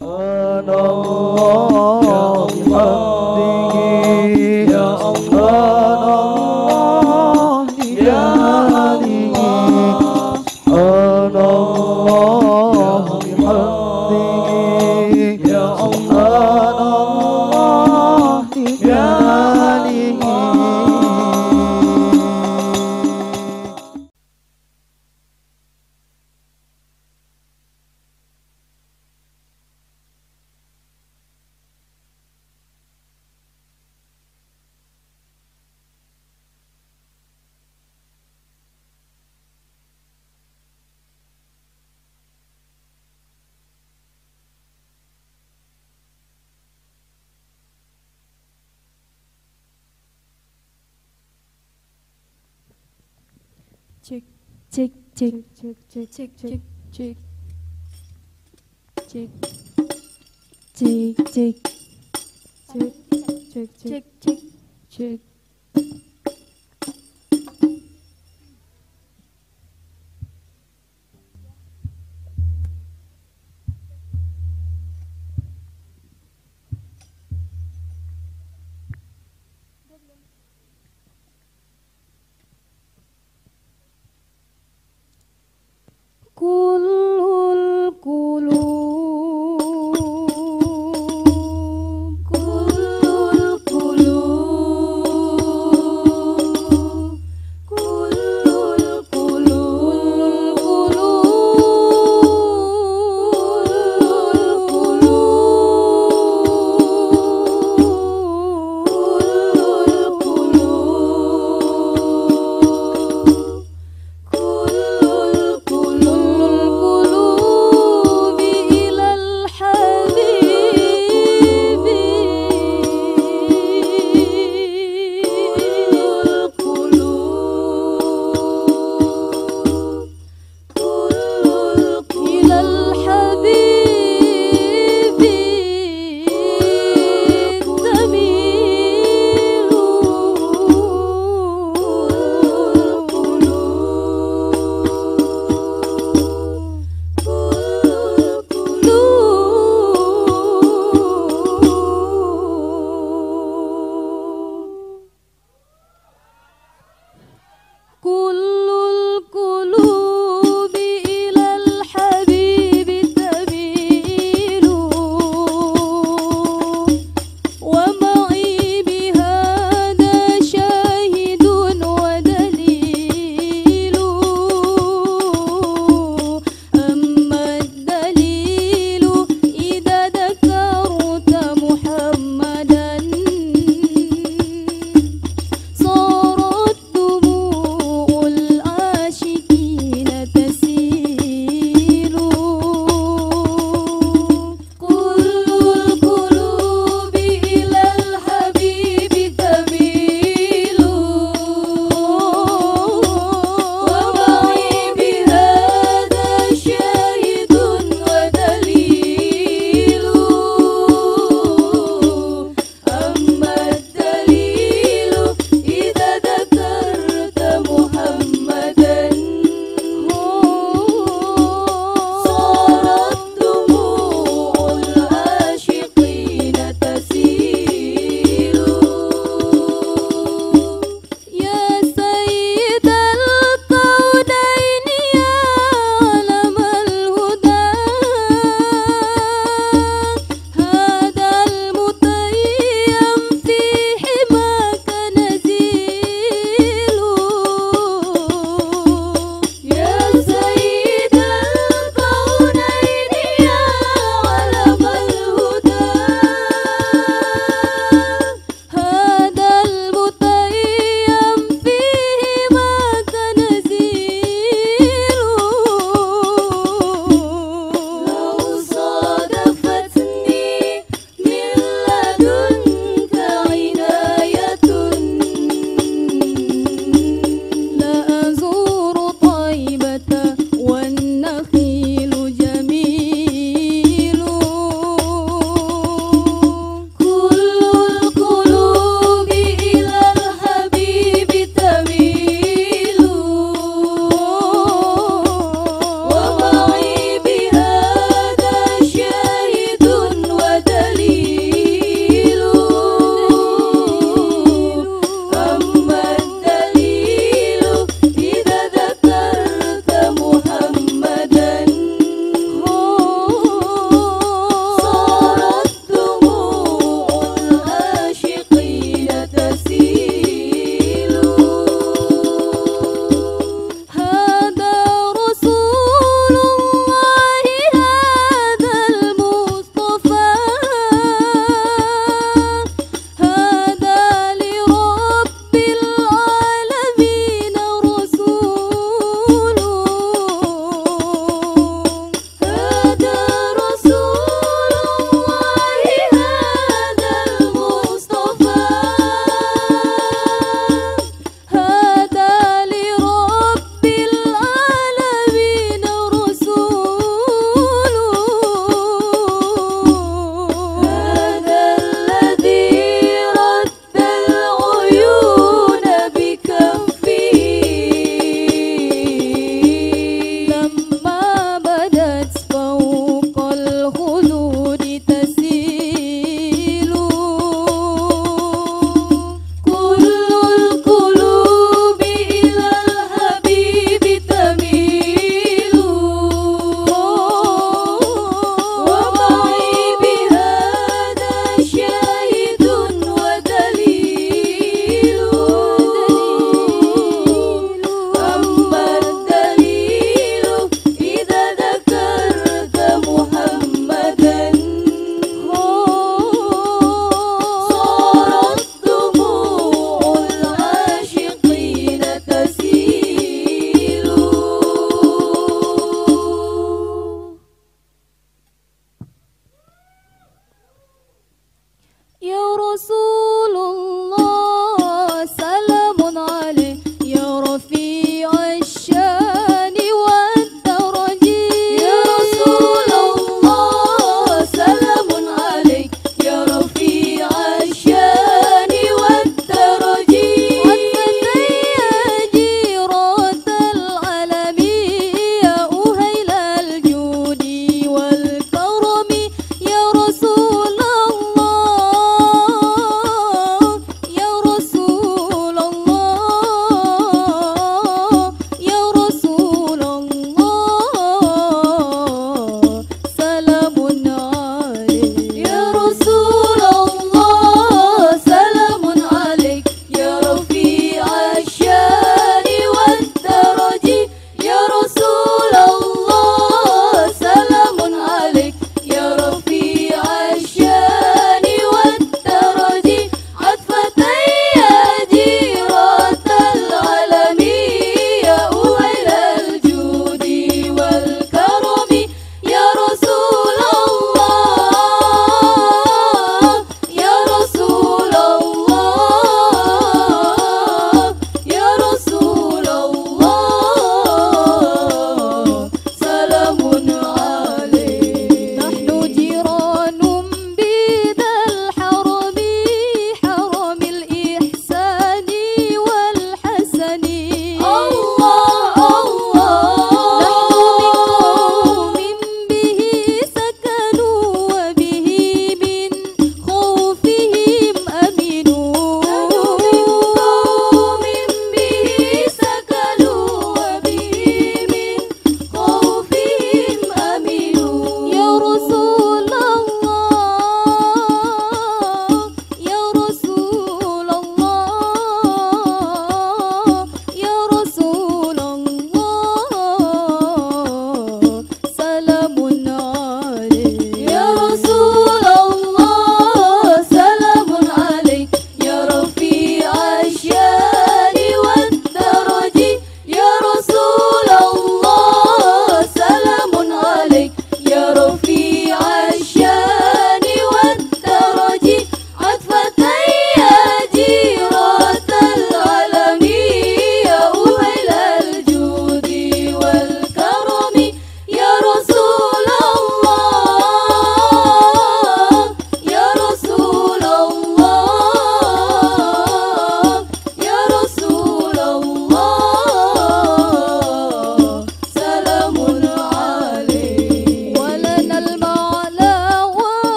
Namo Cek cek cek cek cek cek cek cek cek cek cek cek cek cek cek cek